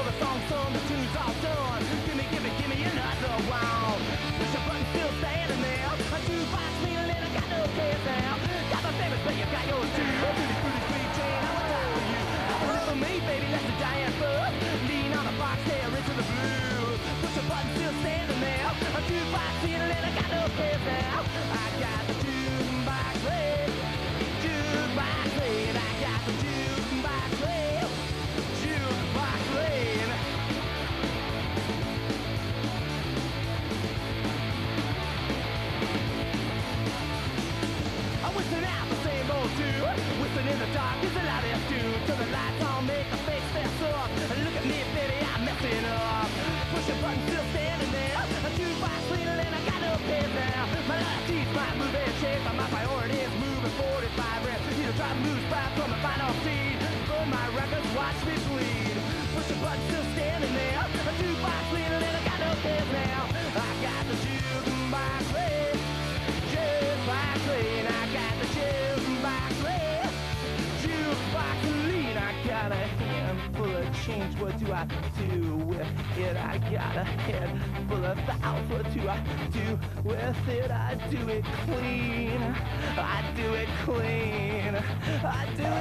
The song's done, the tune's all done Gimme, gimme, gimme another one Push button, still standing there. A jukebox meaning and I got no cares now. Got but you got yours too. I'ma for me, baby, let the Lean on the stare into the blue. Push button, I got no now. I got The lights make the. Look at me, baby, I'm messing up. Push a button, still standing there. A cleaner and I got no. My moving my priorities moving 45 reps. Either try to lose pride from the final my records, watch me bleed. Push a button, still standing there. A jukebox cleaner and I got no pants now. Change. What do I do with it? I got a head full of thoughts. What do I do with it? I do it clean. I do it clean. I do it